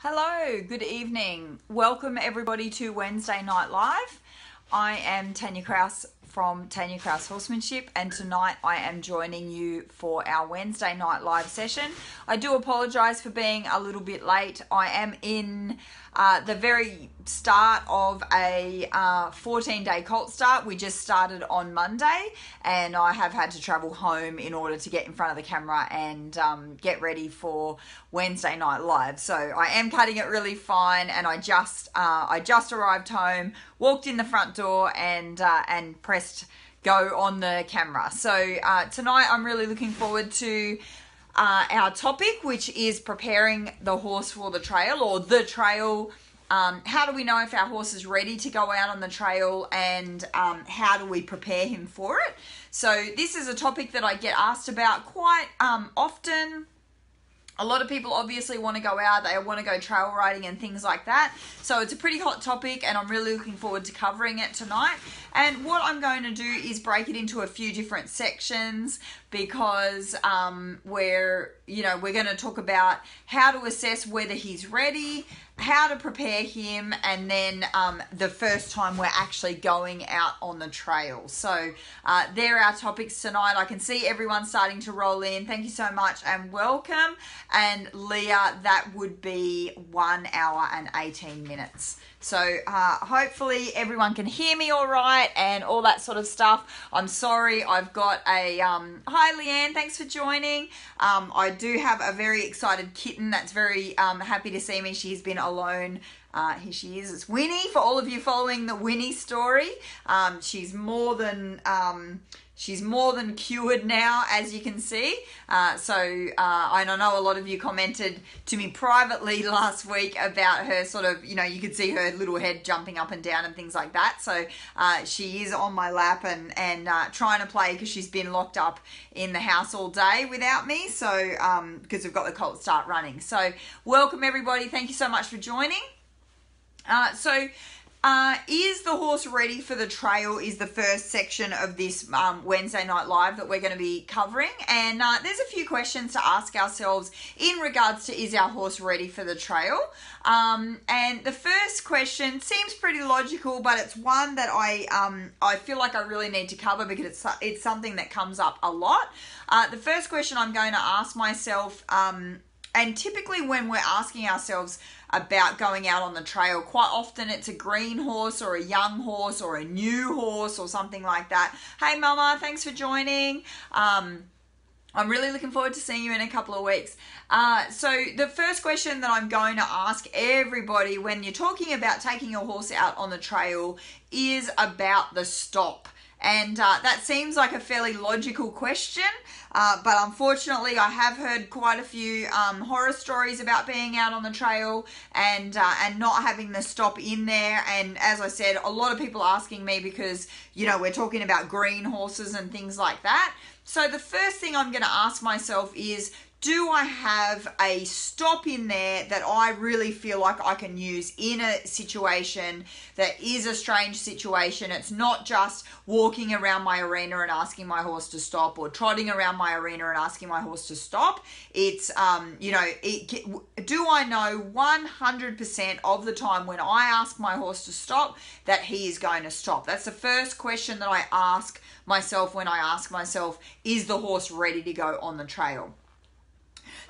Hello, good evening. Welcome everybody to Wednesday Night Live. I am Tanja Kraus from Tanja Kraus Horsemanship, and tonight I am joining you for our Wednesday night live session. I do apologize for being a little bit late. I am in uh, the very start of a uh, 14 day colt start. We just started on Monday, and I have had to travel home in order to get in front of the camera and um, get ready for Wednesday night live. So I am cutting it really fine, and I just uh, I just arrived home, walked in the front door, and uh, and pressed go on the camera. So uh, tonight I'm really looking forward to uh, our topic, which is preparing the horse for the trail or the trail. Um, how do we know if our horse is ready to go out on the trail and um, how do we prepare him for it? So, this is a topic that I get asked about quite um, often a lot of people obviously want to go out, they want to go trail riding and things like that. So it's a pretty hot topic, and I'm really looking forward to covering it tonight. And what I'm going to do is break it into a few different sections because um, we're you know we're going to talk about how to assess whether he's ready how to prepare him and then um, the first time we're actually going out on the trail. So uh, there are our topics tonight. I can see everyone starting to roll in. Thank you so much and welcome. And leah that would be one hour and 18 minutes so uh, hopefully everyone can hear me all right and all that sort of stuff. I'm sorry, I've got a um, hi Leanne, thanks for joining. Um, I do have a very excited kitten that's very um, happy to see me. She's been alone uh, here she is. It's Winnie for all of you following the Winnie story. Um, she's more than um, she's more than cured now, as you can see. Uh, so uh, I know a lot of you commented to me privately last week about her sort of, you know, you could see her little head jumping up and down and things like that. So uh, she is on my lap and and uh, trying to play because she's been locked up in the house all day without me. So um, because we've got the colt start running. So welcome everybody. Thank you so much for joining. Uh, so, uh, is the horse ready for the trail? Is the first section of this um, Wednesday night live that we're going to be covering, and uh, there's a few questions to ask ourselves in regards to is our horse ready for the trail? Um, and the first question seems pretty logical, but it's one that I um, I feel like I really need to cover because it's it's something that comes up a lot. Uh, the first question I'm going to ask myself um, and typically, when we're asking ourselves about going out on the trail, quite often it's a green horse or a young horse or a new horse or something like that. Hey, Mama, thanks for joining. Um, I'm really looking forward to seeing you in a couple of weeks. Uh, so, the first question that I'm going to ask everybody when you're talking about taking your horse out on the trail is about the stop. And uh, that seems like a fairly logical question, uh, but unfortunately, I have heard quite a few um, horror stories about being out on the trail and uh, and not having the stop in there. And as I said, a lot of people asking me because you know we're talking about green horses and things like that. So the first thing I'm going to ask myself is do I have a stop in there that I really feel like I can use in a situation that is a strange situation? It's not just walking around my arena and asking my horse to stop or trotting around my arena and asking my horse to stop. It's, um, you know, it, do I know 100% of the time when I ask my horse to stop that he is going to stop? That's the first question that I ask myself when I ask myself, is the horse ready to go on the trail?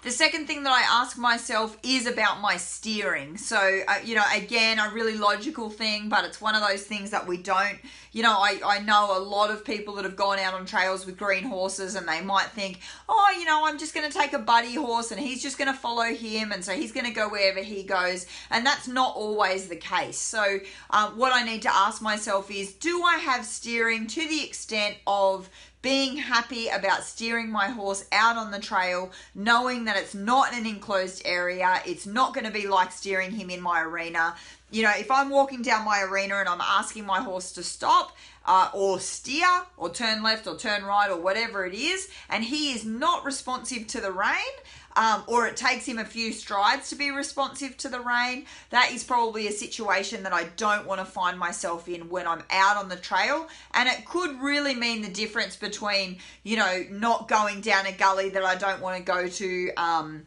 The second thing that I ask myself is about my steering. So, uh, you know, again, a really logical thing, but it's one of those things that we don't, you know, I, I know a lot of people that have gone out on trails with green horses and they might think, oh, you know, I'm just going to take a buddy horse and he's just going to follow him and so he's going to go wherever he goes. And that's not always the case. So, um, what I need to ask myself is do I have steering to the extent of being happy about steering my horse out on the trail, knowing that it's not an enclosed area, it's not going to be like steering him in my arena. You know, if I'm walking down my arena and I'm asking my horse to stop, uh, or steer, or turn left, or turn right, or whatever it is, and he is not responsive to the rein, um, or it takes him a few strides to be responsive to the rein, that is probably a situation that I don't want to find myself in when I'm out on the trail. And it could really mean the difference between, you know, not going down a gully that I don't want to go to. Um,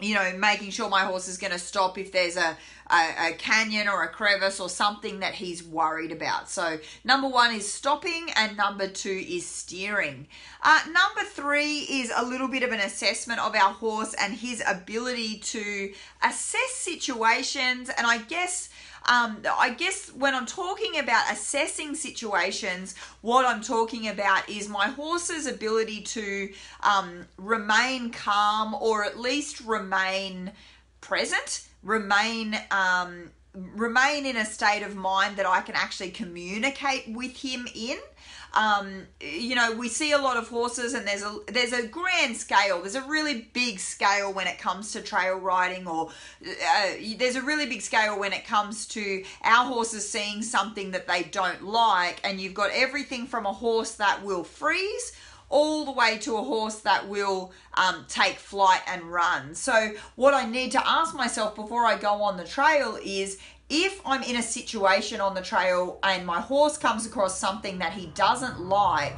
you know, making sure my horse is going to stop if there's a, a, a, canyon or a crevice or something that he's worried about. So, number one is stopping, and number two is steering. Uh, number three is a little bit of an assessment of our horse and his ability to assess situations. And I guess um, I guess when I'm talking about assessing situations, what I'm talking about is my horse's ability to um, remain calm or at least remain present, remain um, remain in a state of mind that I can actually communicate with him in. Um, you know, we see a lot of horses, and there's a there's a grand scale. There's a really big scale when it comes to trail riding, or uh, there's a really big scale when it comes to our horses seeing something that they don't like, and you've got everything from a horse that will freeze all the way to a horse that will um, take flight and run. So, what I need to ask myself before I go on the trail is if I'm in a situation on the trail and my horse comes across something that he doesn't like,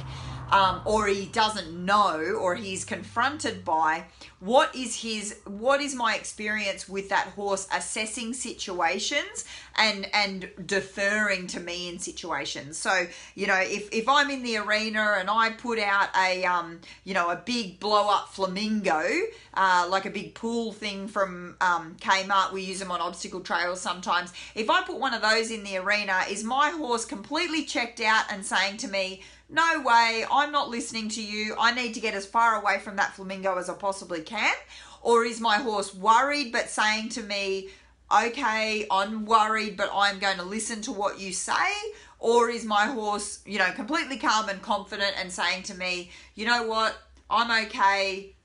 um, or he doesn't know or he's confronted by what is his what is my experience with that horse assessing situations and and deferring to me in situations so you know if if i'm in the arena and i put out a um you know a big blow up flamingo uh, like a big pool thing from um, Kmart. We use them on obstacle trails sometimes. If I put one of those in the arena, is my horse completely checked out and saying to me, no way, I'm not listening to you. I need to get as far away from that flamingo as I possibly can. Or is my horse worried but saying to me, okay, I'm worried, but I'm going to listen to what you say? Or is my horse, you know, completely calm and confident and saying to me, you know what, I'm okay,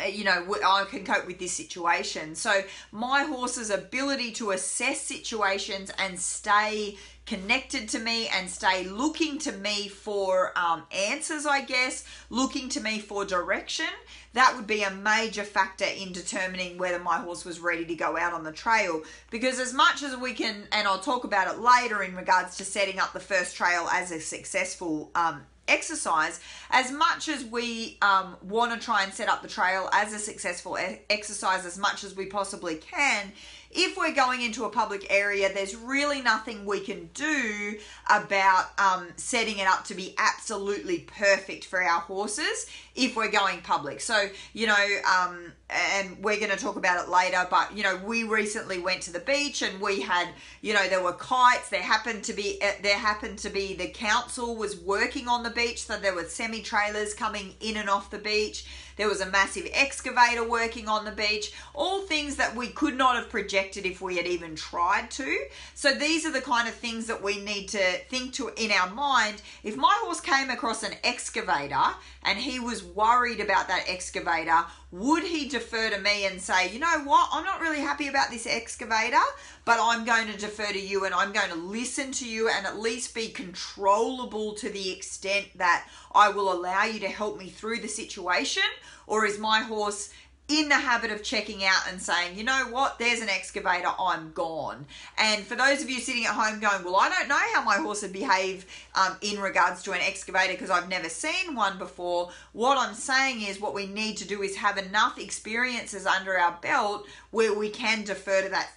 uh, you know, I can cope with this situation. So, my horse's ability to assess situations and stay connected to me and stay looking to me for um, answers, I guess, looking to me for direction, that would be a major factor in determining whether my horse was ready to go out on the trail. Because, as much as we can, and I'll talk about it later in regards to setting up the first trail as a successful um, exercise, as much as we um, want to try and set up the trail as a successful exercise as much as we possibly can, if we're going into a public area, there's really nothing we can do about um, setting it up to be absolutely perfect for our horses if we're going public. So, you know, um, and we're going to talk about it later, but, you know, we recently went to the beach and we had, you know, there were kites. There happened to be, uh, there happened to be, the council was working on the beach, so there were semi trailers coming in and off the beach there was a massive excavator working on the beach, all things that we could not have projected if we had even tried to. So these are the kind of things that we need to think to in our mind. If my horse came across an excavator and he was worried about that excavator, would he defer to me and say, you know what, I'm not really happy about this excavator, but I'm going to defer to you and I'm going to listen to you and at least be controllable to the extent that I will allow you to help me through the situation? Or is my horse in the habit of checking out and saying, you know what, there's an excavator, I'm gone. And for those of you sitting at home going, well, I don't know how my horse would behave um, in regards to an excavator because I've never seen one before, what I'm saying is what we need to do is have enough experiences under our belt where we can defer to that,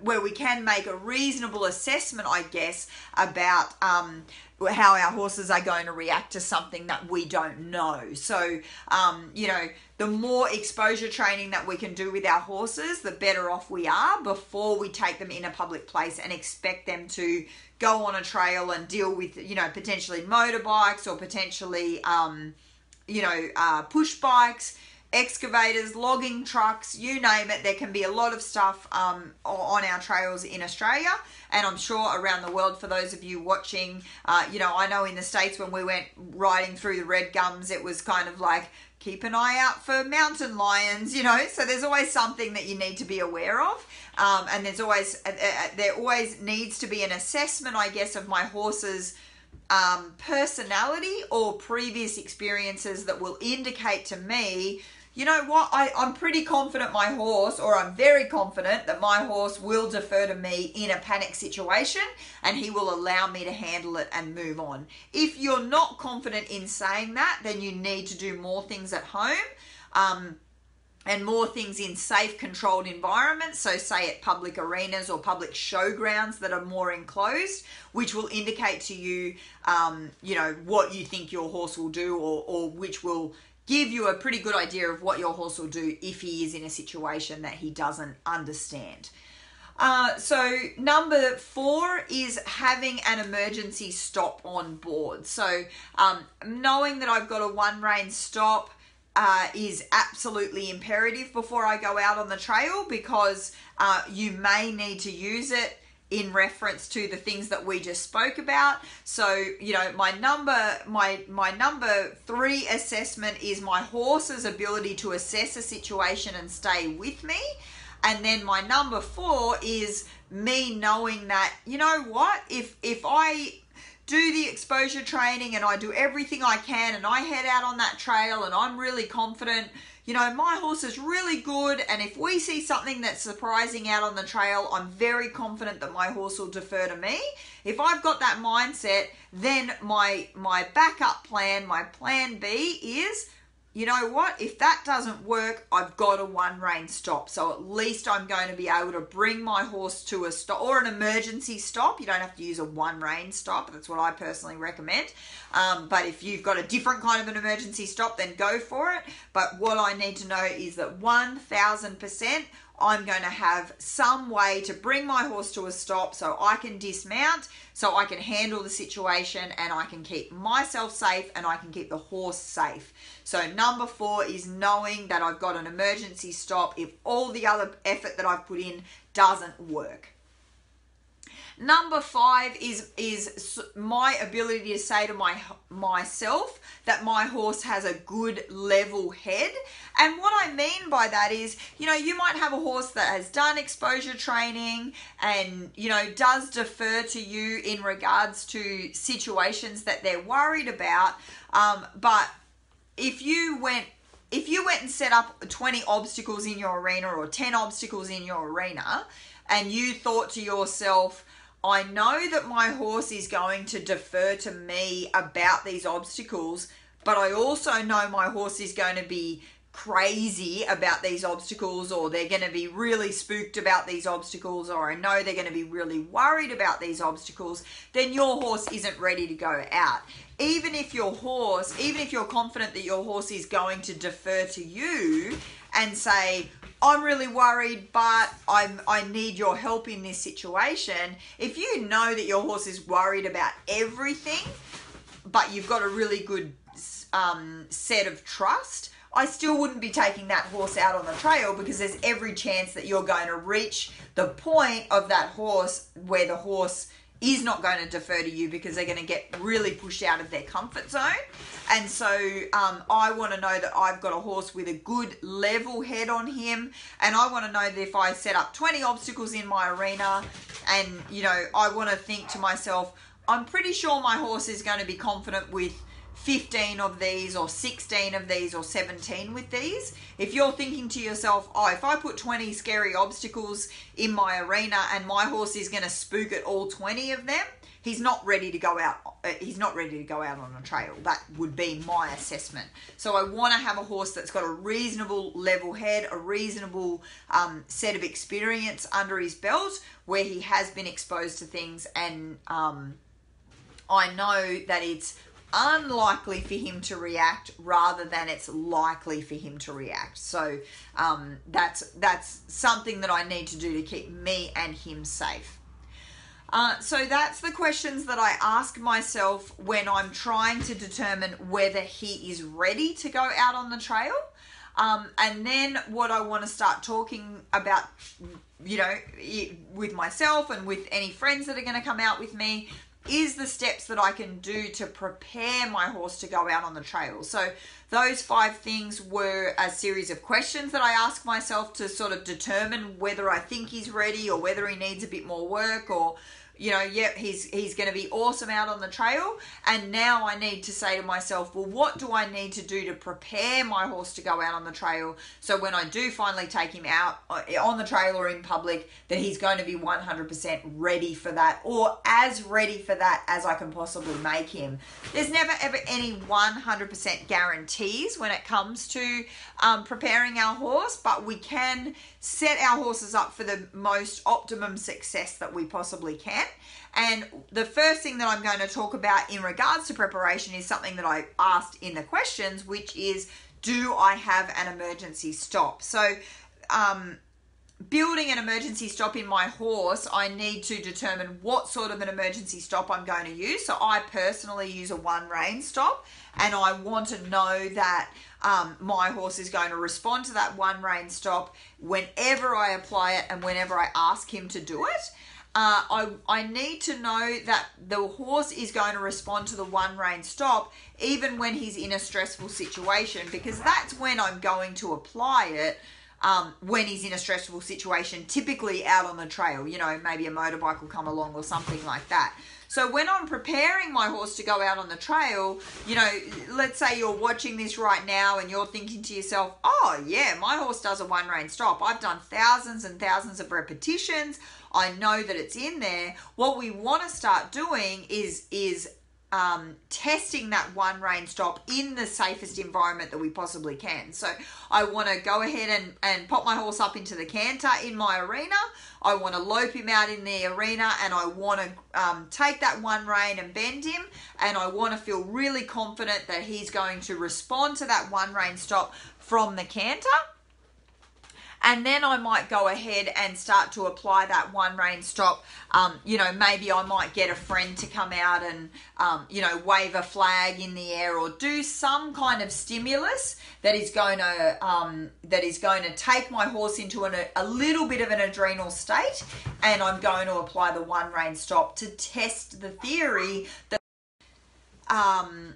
where we can make a reasonable assessment, I guess, about. Um, how our horses are going to react to something that we don't know. So, um, you know, the more exposure training that we can do with our horses, the better off we are before we take them in a public place and expect them to go on a trail and deal with, you know, potentially motorbikes or potentially, um, you know, uh, push bikes excavators, logging trucks, you name it. There can be a lot of stuff um, on our trails in Australia, and I'm sure around the world for those of you watching. Uh, you know, I know in the States when we went riding through the red gums, it was kind of like keep an eye out for mountain lions, you know. So there's always something that you need to be aware of. Um, and there's always, uh, uh there always needs to be an assessment, I guess, of my horse's um, personality or previous experiences that will indicate to me you know what, I, I'm pretty confident my horse, or I'm very confident that my horse will defer to me in a panic situation and he will allow me to handle it and move on. If you're not confident in saying that, then you need to do more things at home. Um, and more things in safe controlled environments so say at public arenas or public showgrounds that are more enclosed which will indicate to you um, you know what you think your horse will do or, or which will give you a pretty good idea of what your horse will do if he is in a situation that he doesn't understand. Uh, so number four is having an emergency stop on board. So um, knowing that i've got a one rein stop uh, is absolutely imperative before I go out on the trail because uh, you may need to use it in reference to the things that we just spoke about. So, you know, my number my my number 3 assessment is my horse's ability to assess a situation and stay with me. And then my number 4 is me knowing that, you know what, if if I do the exposure training and I do everything I can and I head out on that trail and I'm really confident. You know, my horse is really good, and if we see something that's surprising out on the trail, I'm very confident that my horse will defer to me. If I've got that mindset, then my my backup plan, my plan B is you know what? If that doesn't work, I've got a one rein stop. So at least I'm going to be able to bring my horse to a stop or an emergency stop. You don't have to use a one rein stop. That's what I personally recommend. Um, but if you've got a different kind of an emergency stop, then go for it. But what I need to know is that 1000% I'm going to have some way to bring my horse to a stop so I can dismount, so I can handle the situation and I can keep myself safe and I can keep the horse safe. So, number four is knowing that I've got an emergency stop if all the other effort that I've put in doesn't work. Number five is is my ability to say to my myself that my horse has a good level head. And what I mean by that is, you know, you might have a horse that has done exposure training and you know does defer to you in regards to situations that they're worried about. Um, but if you went if you went and set up 20 obstacles in your arena or 10 obstacles in your arena and you thought to yourself I know that my horse is going to defer to me about these obstacles, but I also know my horse is going to be crazy about these obstacles or they're going to be really spooked about these obstacles or I know they're going to be really worried about these obstacles, then your horse isn't ready to go out. Even if your horse, even if you're confident that your horse is going to defer to you and say, I'm really worried, but I'm I need your help in this situation. If you know that your horse is worried about everything, but you've got a really good um, set of trust, I still wouldn't be taking that horse out on the trail because there's every chance that you're going to reach the point of that horse where the horse is not going to defer to you because they're going to get really pushed out of their comfort zone. And so um, I want to know that I've got a horse with a good level head on him. And I want to know that if I set up 20 obstacles in my arena and, you know, I want to think to myself, I'm pretty sure my horse is going to be confident with 15 of these or 16 of these or 17 with these. If you're thinking to yourself, oh, if I put 20 scary obstacles in my arena and my horse is going to spook at all 20 of them, he's not ready to go out uh, he's not ready to go out on a trail that would be my assessment so i want to have a horse that's got a reasonable level head a reasonable um, set of experience under his belt where he has been exposed to things and um, i know that it's unlikely for him to react rather than it's likely for him to react. So um, that's that's something that I need to do to keep me and him safe. Uh, so that's the questions that I ask myself when I'm trying to determine whether he is ready to go out on the trail. Um, and then what I want to start talking about, you know, with myself and with any friends that are going to come out with me is the steps that I can do to prepare my horse to go out on the trail. So, those five things were a series of questions that I ask myself to sort of determine whether I think he's ready or whether he needs a bit more work or you know, yep, he's he's going to be awesome out on the trail. And now I need to say to myself, well, what do I need to do to prepare my horse to go out on the trail? So when I do finally take him out uh, on the trail or in public, that he's going to be 100% ready for that, or as ready for that as I can possibly make him. There's never ever any 100% guarantees when it comes to um, preparing our horse, but we can set our horses up for the most optimum success that we possibly can. And the first thing that I'm going to talk about in regards to preparation is something that I asked in the questions, which is do I have an emergency stop? So, um, building an emergency stop in my horse, I need to determine what sort of an emergency stop I'm going to use. So I personally use a one rein stop, and I want to know that um, my horse is going to respond to that one rein stop whenever I apply it and whenever I ask him to do it. Uh, I, I need to know that the horse is going to respond to the one rein stop even when he's in a stressful situation because that's when I'm going to apply it um, when he's in a stressful situation, typically out on the trail. You know, maybe a motorbike will come along or something like that. So when I'm preparing my horse to go out on the trail, you know, let's say you're watching this right now and you're thinking to yourself, oh, yeah, my horse does a one rein stop. I've done thousands and thousands of repetitions. I know that it's in there. What we want to start doing is is um, testing that one rein stop in the safest environment that we possibly can. So I want to go ahead and, and pop my horse up into the canter in my arena. I want to lope him out in the arena and I want to um, take that one rein and bend him. And I want to feel really confident that he's going to respond to that one rein stop from the canter and then I might go ahead and start to apply that one rein stop. Um, you know, maybe I might get a friend to come out and, um, you know, wave a flag in the air or do some kind of stimulus that is going to um, that is going to take my horse into an, a little bit of an adrenal state, and I'm going to apply the one rein stop to test the theory that um,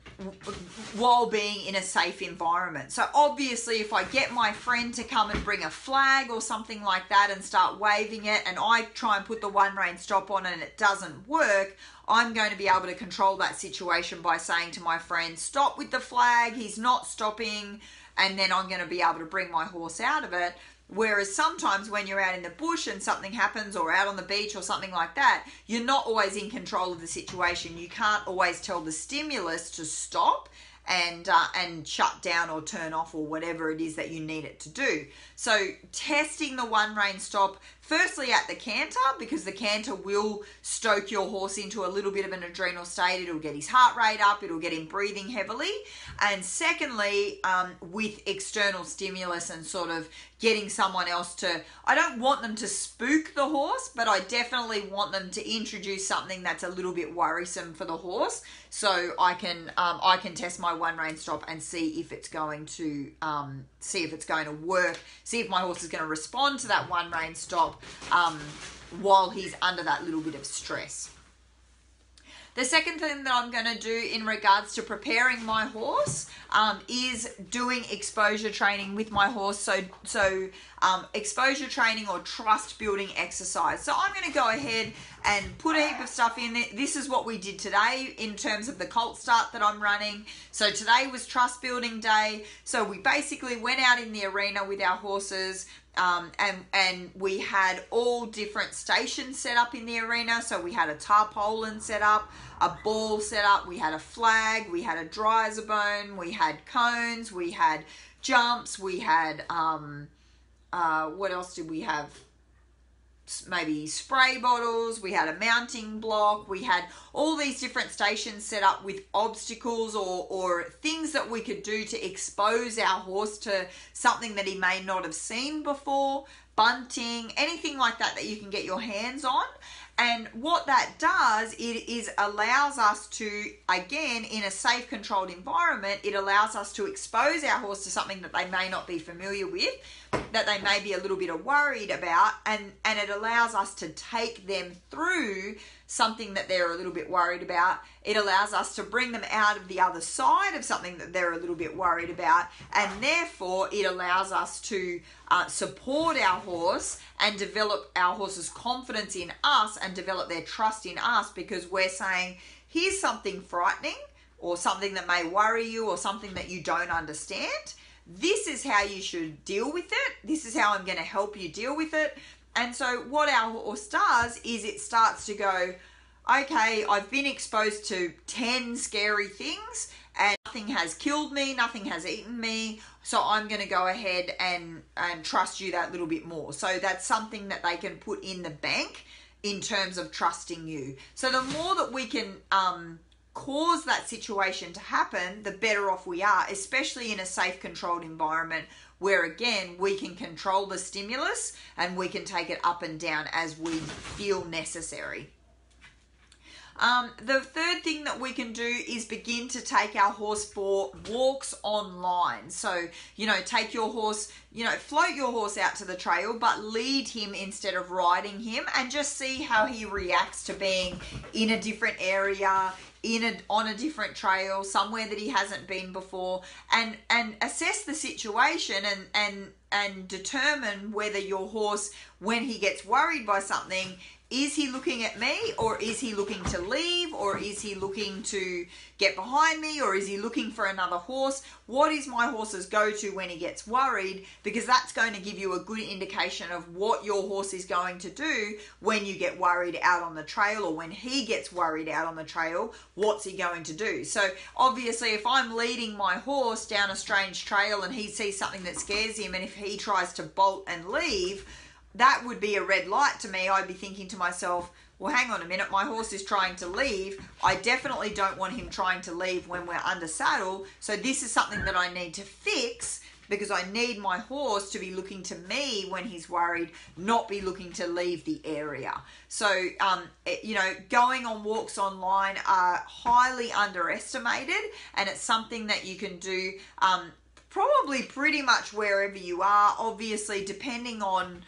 while being in a safe environment. So, obviously, if I get my friend to come and bring a flag or something like that and start waving it, and I try and put the one rein stop on and it doesn't work, I'm going to be able to control that situation by saying to my friend, Stop with the flag, he's not stopping, and then I'm going to be able to bring my horse out of it. Whereas sometimes when you're out in the bush and something happens, or out on the beach or something like that, you're not always in control of the situation. You can't always tell the stimulus to stop and uh, and shut down or turn off or whatever it is that you need it to do. So testing the one rein stop firstly at the canter because the canter will stoke your horse into a little bit of an adrenal state. It'll get his heart rate up. It'll get him breathing heavily. And secondly, um, with external stimulus and sort of getting someone else to, I don't want them to spook the horse, but I definitely want them to introduce something that's a little bit worrisome for the horse, so I can um, I can test my one rein stop and see if it's going to um, see if it's going to work, see if my horse is going to respond to that one rein stop um, while he's under that little bit of stress. The second thing that I'm going to do in regards to preparing my horse um, is doing exposure training with my horse. So, so um, exposure training or trust building exercise. So I'm going to go ahead and put a heap of stuff in there. This is what we did today in terms of the colt start that I'm running. So today was trust building day. So we basically went out in the arena with our horses. Um, and and we had all different stations set up in the arena. So we had a tarpaulin set up, a ball set up, we had a flag, we had a Driza-Bone, we had cones, we had jumps, we had um, uh, what else did we have? Maybe spray bottles, we had a mounting block, we had all these different stations set up with obstacles or, or things that we could do to expose our horse to something that he may not have seen before, bunting, anything like that that you can get your hands on. And what that does, it is allows us to, again, in a safe, controlled environment, it allows us to expose our horse to something that they may not be familiar with, that they may be a little bit worried about, and, and it allows us to take them through something that they're a little bit worried about. It allows us to bring them out of the other side of something that they're a little bit worried about, and therefore it allows us to uh, support our horse and develop our horse's confidence in us and develop their trust in us because we're saying, here's something frightening or something that may worry you or something that you don't understand. This is how you should deal with it. This is how I'm going to help you deal with it. And so, what our horse does is it starts to go, okay, I've been exposed to 10 scary things and nothing has killed me, nothing has eaten me. So I'm going to go ahead and, and trust you that little bit more. So that's something that they can put in the bank in terms of trusting you. So the more that we can um, cause that situation to happen, the better off we are, especially in a safe, controlled environment where again we can control the stimulus and we can take it up and down as we feel necessary. Um, the third thing that we can do is begin to take our horse for walks online. So, you know, take your horse, you know, float your horse out to the trail, but lead him instead of riding him and just see how he reacts to being in a different area, in a on a different trail somewhere that he hasn't been before and and assess the situation and and and determine whether your horse when he gets worried by something is he looking at me or is he looking to leave or is he looking to get behind me or is he looking for another horse? What is my horse's go to when he gets worried? Because that's going to give you a good indication of what your horse is going to do when you get worried out on the trail or when he gets worried out on the trail. What's he going to do? So, obviously, if I'm leading my horse down a strange trail and he sees something that scares him and if he tries to bolt and leave, that would be a red light to me. I'd be thinking to myself, well, hang on a minute, my horse is trying to leave. I definitely don't want him trying to leave when we're under saddle. So, this is something that I need to fix because I need my horse to be looking to me when he's worried, not be looking to leave the area. So, um, you know, going on walks online are highly underestimated, and it's something that you can do um, probably pretty much wherever you are, obviously, depending on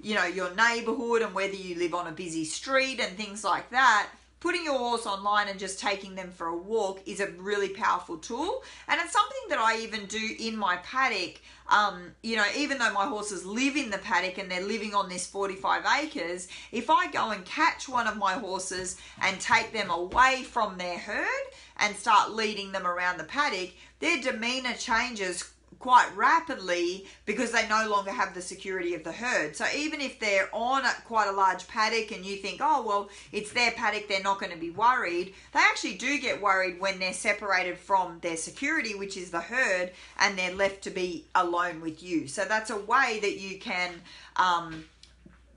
you know, your neighborhood and whether you live on a busy street and things like that, putting your horse online and just taking them for a walk is a really powerful tool. And it's something that I even do in my paddock. Um, you know, even though my horses live in the paddock and they're living on this 45 acres, if I go and catch one of my horses and take them away from their herd and start leading them around the paddock, their demeanor changes quite rapidly because they no longer have the security of the herd. So even if they're on a, quite a large paddock and you think, oh, well, it's their paddock, they're not going to be worried, they actually do get worried when they're separated from their security, which is the herd, and they're left to be alone with you. So that's a way that you can. Um,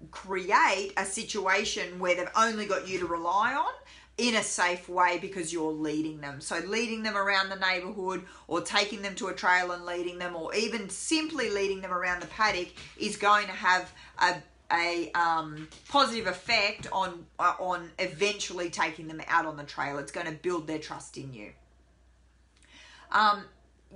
create a situation where they've only got you to rely on in a safe way because you're leading them. So, leading them around the neighborhood or taking them to a trail and leading them, or even simply leading them around the paddock, is going to have a a um, positive effect on uh, on eventually taking them out on the trail. It's going to build their trust in you. Um,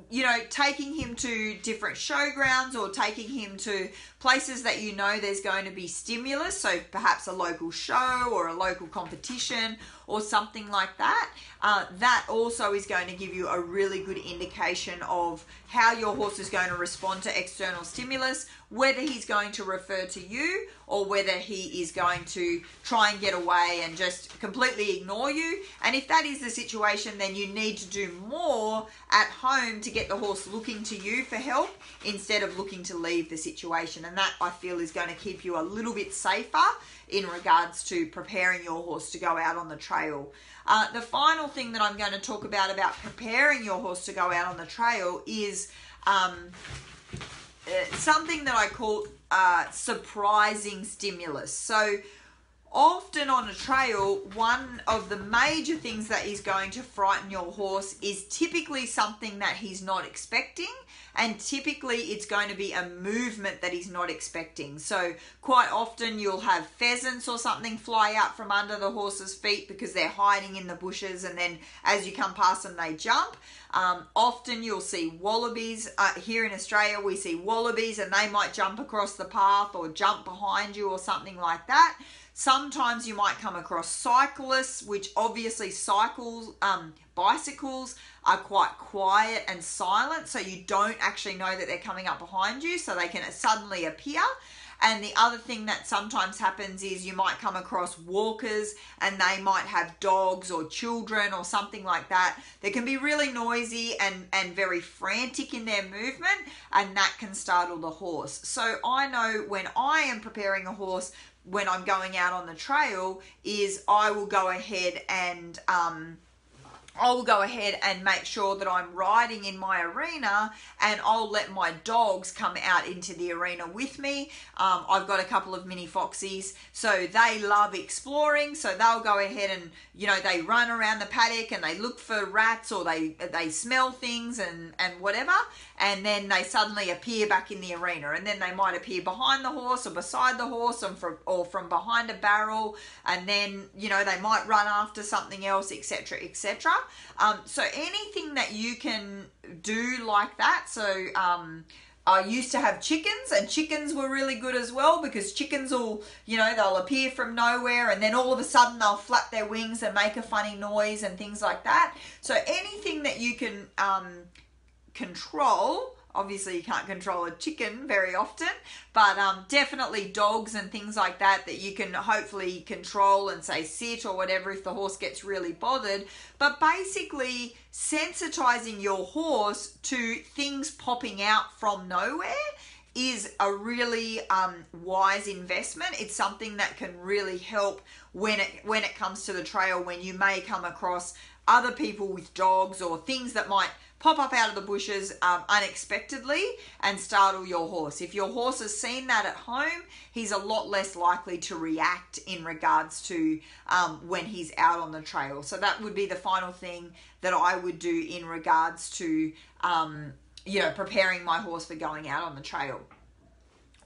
you know, taking him to different showgrounds or taking him to places that you know there's going to be stimulus, so perhaps a local show or a local competition or something like that, uh, that also is going to give you a really good indication of how your horse is going to respond to external stimulus, whether he's going to refer to you or whether he is going to try and get away and just completely ignore you. And if that is the situation, then you need to do more at home to get the horse looking to you for help instead of looking to leave the situation. And that I feel is going to keep you a little bit safer in regards to preparing your horse to go out on the trail. Uh, the final thing that I'm going to talk about about preparing your horse to go out on the trail is um, uh, something that I call uh, surprising stimulus. So often on a trail, one of the major things that is going to frighten your horse is typically something that he's not expecting and typically it's going to be a movement that he's not expecting. So, quite often you'll have pheasants or something fly out from under the horse's feet because they're hiding in the bushes, and then as you come past them, they jump. Um, often you'll see wallabies. Uh, here in Australia, we see wallabies and they might jump across the path or jump behind you or something like that. Sometimes you might come across cyclists, which obviously cycles, um, bicycles are quite quiet and silent, so you don't actually know that they're coming up behind you, so they can suddenly appear. And the other thing that sometimes happens is you might come across walkers and they might have dogs or children or something like that. They can be really noisy and, and very frantic in their movement, and that can startle the horse. So I know when I am preparing a horse when I'm going out on the trail is I will go ahead and um, I'll go ahead and make sure that I'm riding in my arena and I'll let my dogs come out into the arena with me. Um, I've got a couple of mini foxies, so they love exploring, so they'll go ahead and, you know, they run around the paddock and they look for rats or they, they smell things and, and whatever, and then they suddenly appear back in the arena and then they might appear behind the horse or beside the horse and from, or from behind a barrel and then, you know, they might run after something else, etc., etc. Um, so anything that you can do like that. So um, I used to have chickens, and chickens were really good as well because chickens will, you know, they'll appear from nowhere and then all of a sudden they'll flap their wings and make a funny noise and things like that. So anything that you can um, control obviously you can't control a chicken very often but um, definitely dogs and things like that that you can hopefully control and say sit or whatever if the horse gets really bothered but basically sensitizing your horse to things popping out from nowhere is a really um, wise investment. It's something that can really help when it when it comes to the trail when you may come across other people with dogs or things that might pop up out of the bushes um, unexpectedly and startle your horse. If your horse has seen that at home, he's a lot less likely to react in regards to um, when he's out on the trail. So that would be the final thing that I would do in regards to, um, you know, preparing my horse for going out on the trail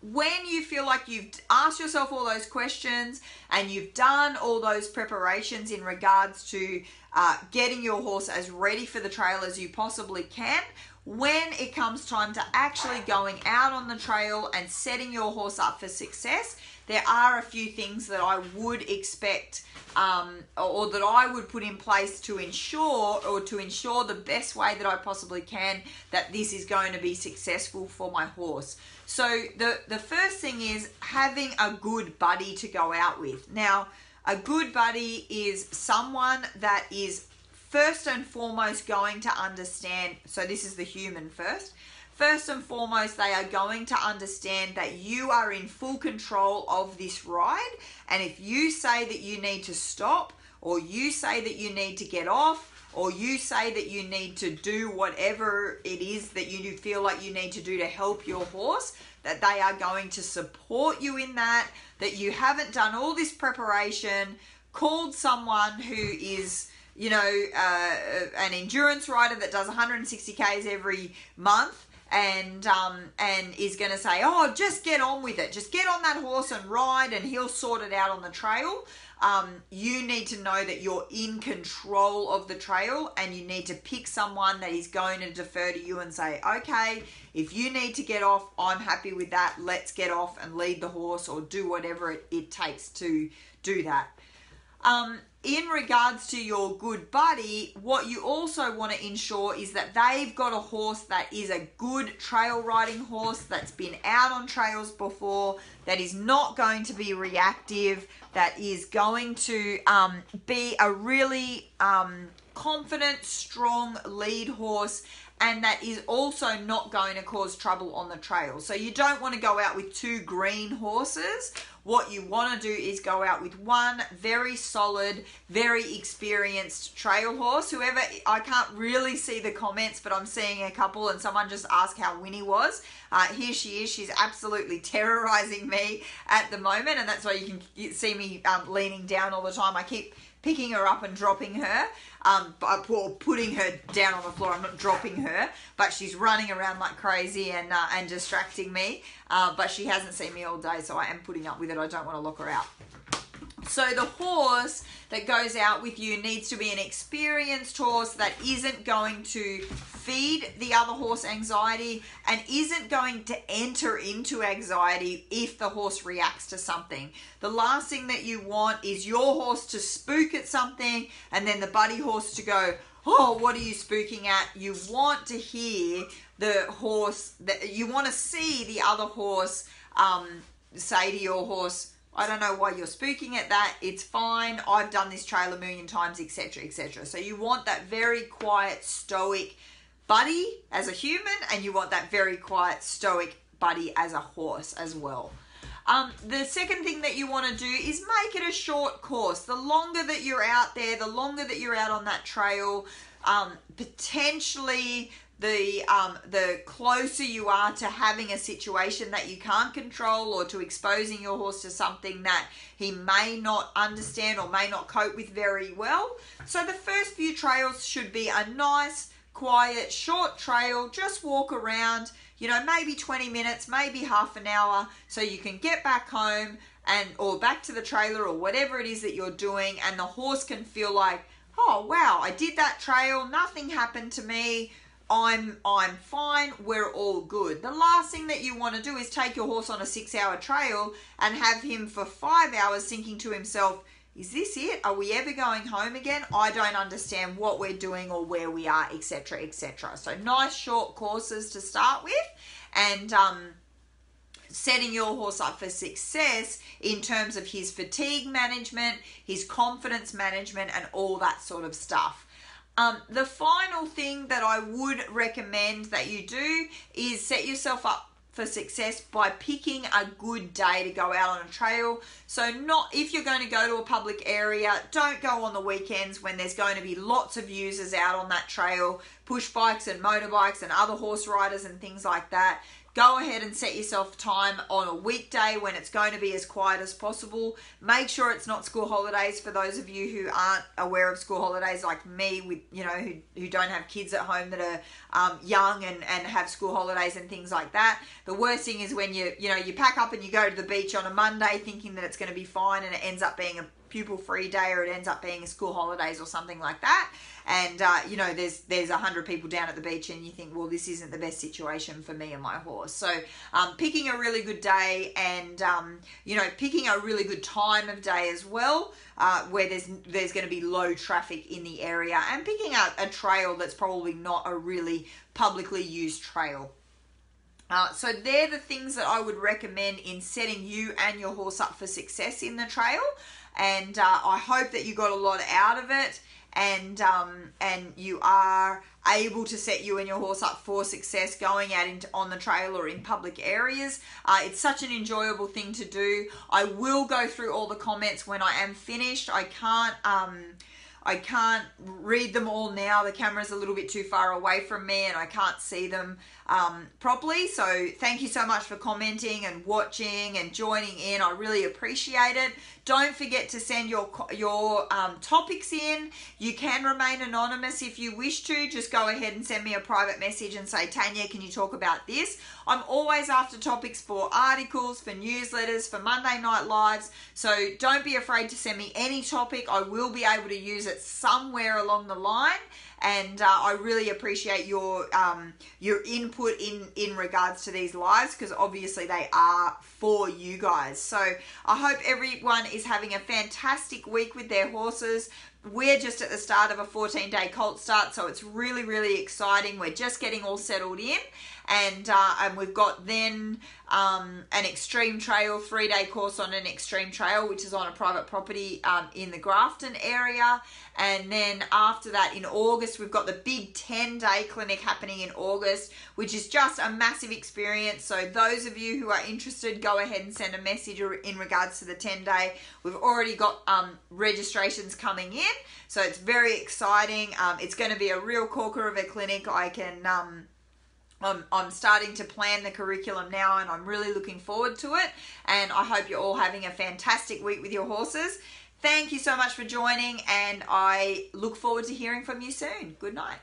when you feel like you've asked yourself all those questions and you've done all those preparations in regards to uh, getting your horse as ready for the trail as you possibly can. When it comes time to actually going out on the trail and setting your horse up for success, there are a few things that I would expect um, or that I would put in place to ensure or to ensure the best way that I possibly can that this is going to be successful for my horse. So the the first thing is having a good buddy to go out with. Now, a good buddy is someone that is first and foremost going to understand. So, this is the human first. First and foremost, they are going to understand that you are in full control of this ride. And if you say that you need to stop, or you say that you need to get off, or you say that you need to do whatever it is that you feel like you need to do to help your horse, that they are going to support you in that, that you haven't done all this preparation, called someone who is, you know, uh, an endurance rider that does 160 Ks every month and um, and is going to say, "Oh, just get on with it. Just get on that horse and ride, and he'll sort it out on the trail." Um, you need to know that you're in control of the trail, and you need to pick someone that is going to defer to you and say, "Okay, if you need to get off, I'm happy with that. Let's get off and lead the horse, or do whatever it, it takes to do that." Um, in regards to your good buddy, what you also want to ensure is that they've got a horse that is a good trail riding horse that's been out on trails before, that is not going to be reactive, that is going to um, be a really um, confident, strong lead horse and that is also not going to cause trouble on the trail. So you don't want to go out with two green horses. What you want to do is go out with one very solid, very experienced trail horse. Whoever, I can't really see the comments, but I'm seeing a couple and someone just asked how Winnie was. Uh, here she is. She's absolutely terrorizing me at the moment and that's why you can see me um, leaning down all the time. I keep picking her up and dropping her, um, or putting her down on the floor. I'm not dropping her, but she's running around like crazy and uh, and distracting me. Uh, but she hasn't seen me all day, so I am putting up with it. I don't want to lock her out. So the horse that goes out with you needs to be an experienced horse that isn't going to feed the other horse anxiety and isn't going to enter into anxiety if the horse reacts to something. The last thing that you want is your horse to spook at something and then the buddy horse to go, "Oh, what are you spooking at?" You want to hear the horse that you want to see the other horse um, say to your horse I don't know why you're spooking at that. It's fine. I've done this trail a million times, etc., etc. So you want that very quiet, stoic buddy as a human, and you want that very quiet, stoic buddy as a horse as well. Um, the second thing that you want to do is make it a short course. The longer that you're out there, the longer that you're out on that trail, um, potentially the um, the closer you are to having a situation that you can't control or to exposing your horse to something that he may not understand or may not cope with very well. So the first few trails should be a nice, quiet, short trail. Just walk around, you know, maybe 20 minutes, maybe half an hour, so you can get back home and or back to the trailer or whatever it is that you're doing, and the horse can feel like, oh wow, I did that trail, nothing happened to me I'm I'm fine, we're all good. The last thing that you want to do is take your horse on a 6-hour trail and have him for 5 hours thinking to himself, is this it? Are we ever going home again? I don't understand what we're doing or where we are, etc., etc. So nice short courses to start with and um setting your horse up for success in terms of his fatigue management, his confidence management, and all that sort of stuff. Um, the final thing that I would recommend that you do is set yourself up for success by picking a good day to go out on a trail. So not if you're going to go to a public area, don't go on the weekends when there's going to be lots of users out on that trail, push bikes and motorbikes and other horse riders and things like that go ahead and set yourself time on a weekday when it's going to be as quiet as possible. Make sure it's not school holidays for those of you who aren't aware of school holidays like me with you know who, who don't have kids at home that are um, young and, and have school holidays and things like that. The worst thing is when you you know you pack up and you go to the beach on a Monday thinking that it's going to be fine and it ends up being a pupil free day or it ends up being school holidays or something like that. And uh, you know there's there's a hundred people down at the beach and you think well this isn't the best situation for me and my horse. So um, picking a really good day and um, you know picking a really good time of day as well uh, where there's there's going to be low traffic in the area and picking out a trail that's probably not a really publicly used trail. Uh, so they're the things that I would recommend in setting you and your horse up for success in the trail and uh, I hope that you got a lot out of it and um, and you are able to set you and your horse up for success going out into, on the trail or in public areas. Uh, it's such an enjoyable thing to do. I will go through all the comments when I am finished. I can't. Um, I can't read them all now. The camera's a little bit too far away from me and I can't see them um, properly. So thank you so much for commenting and watching and joining in. I really appreciate it. Don't forget to send your your um, topics in. You can remain anonymous if you wish to. Just go ahead and send me a private message and say, Tanja, can you talk about this? I'm always after topics for articles, for newsletters, for Monday Night Lives. So don't be afraid to send me any topic. I will be able to use it somewhere along the line and uh, I really appreciate your um, your input in in regards to these lives because obviously they are for you guys. So I hope everyone is having a fantastic week with their horses. We're just at the start of a 14 day colt start, so it's really, really exciting. We're just getting all settled in, and uh, and we've got then um, an extreme trail three day course on an extreme trail which is on a private property um, in the grafton area. And then after that in august we've got the big 10 day clinic happening in august which is just a massive experience. So those of you who are interested go ahead and send a message in regards to the 10 day we've already got um, registrations coming in so it's very exciting um, it's going to be a real corker of a clinic i can um, I'm, I'm starting to plan the curriculum now and I'm really looking forward to it. And I hope you're all having a fantastic week with your horses. Thank you so much for joining, and I look forward to hearing from you soon. Good night.